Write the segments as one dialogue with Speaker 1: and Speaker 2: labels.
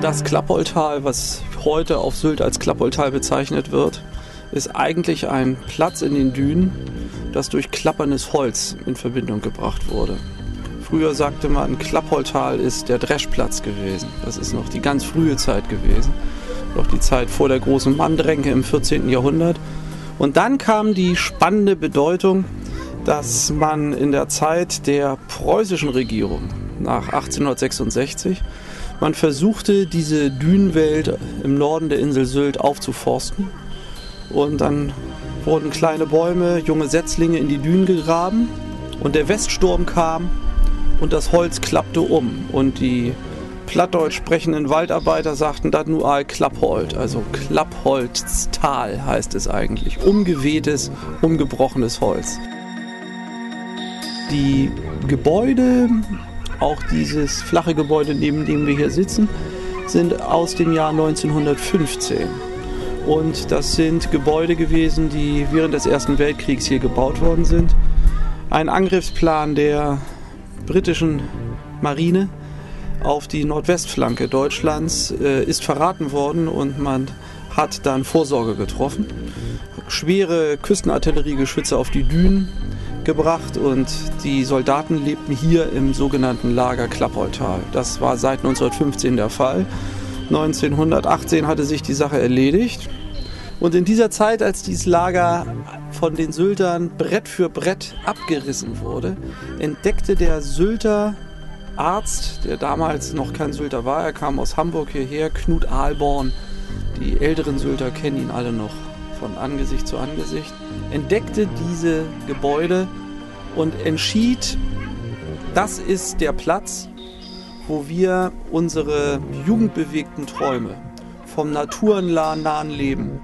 Speaker 1: Das Klappoltal, was heute auf Sylt als Klappoltal bezeichnet wird, ist eigentlich ein Platz in den Dünen, das durch klapperndes Holz in Verbindung gebracht wurde. Früher sagte man, Klappoltal ist der Dreschplatz gewesen. Das ist noch die ganz frühe Zeit gewesen. Noch die Zeit vor der großen Manndränke im 14. Jahrhundert. Und dann kam die spannende Bedeutung, dass man in der Zeit der preußischen Regierung nach 1866 man versuchte, diese Dünenwelt im Norden der Insel Sylt aufzuforsten. Und dann wurden kleine Bäume, junge Setzlinge in die Dünen gegraben und der Weststurm kam und das Holz klappte um. Und die plattdeutsch sprechenden Waldarbeiter sagten das nur all Klappholt, also Klappholztal heißt es eigentlich. Umgewehtes, umgebrochenes Holz. Die Gebäude auch dieses flache Gebäude, neben dem wir hier sitzen, sind aus dem Jahr 1915. Und das sind Gebäude gewesen, die während des Ersten Weltkriegs hier gebaut worden sind. Ein Angriffsplan der britischen Marine auf die Nordwestflanke Deutschlands äh, ist verraten worden und man hat dann Vorsorge getroffen. Schwere Küstenartilleriegeschütze auf die Dünen gebracht und die Soldaten lebten hier im sogenannten Lager Klappoltal. Das war seit 1915 der Fall. 1918 hatte sich die Sache erledigt. Und in dieser Zeit, als dieses Lager von den Syltern Brett für Brett abgerissen wurde, entdeckte der Sylter Arzt, der damals noch kein Sylter war, er kam aus Hamburg hierher, Knut Ahlborn, die älteren Sylter kennen ihn alle noch von Angesicht zu Angesicht, entdeckte diese Gebäude und entschied, das ist der Platz, wo wir unsere jugendbewegten Träume vom naturnahen Leben,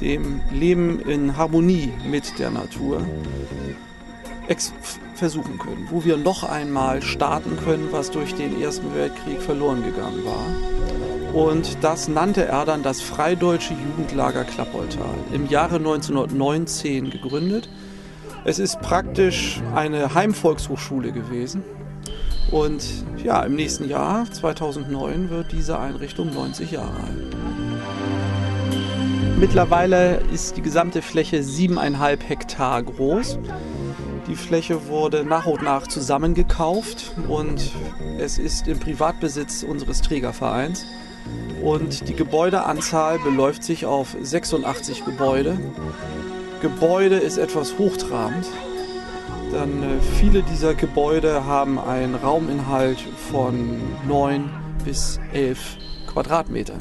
Speaker 1: dem Leben in Harmonie mit der Natur, versuchen können, wo wir noch einmal starten können, was durch den Ersten Weltkrieg verloren gegangen war. Und das nannte er dann das Freideutsche Jugendlager Klappoltal. Im Jahre 1919 gegründet. Es ist praktisch eine Heimvolkshochschule gewesen. Und ja, im nächsten Jahr, 2009, wird diese Einrichtung 90 Jahre alt. Mittlerweile ist die gesamte Fläche siebeneinhalb Hektar groß. Die Fläche wurde nach und nach zusammengekauft und es ist im Privatbesitz unseres Trägervereins und die Gebäudeanzahl beläuft sich auf 86 Gebäude. Gebäude ist etwas hochtrabend, denn äh, viele dieser Gebäude haben einen Rauminhalt von 9 bis 11 Quadratmetern.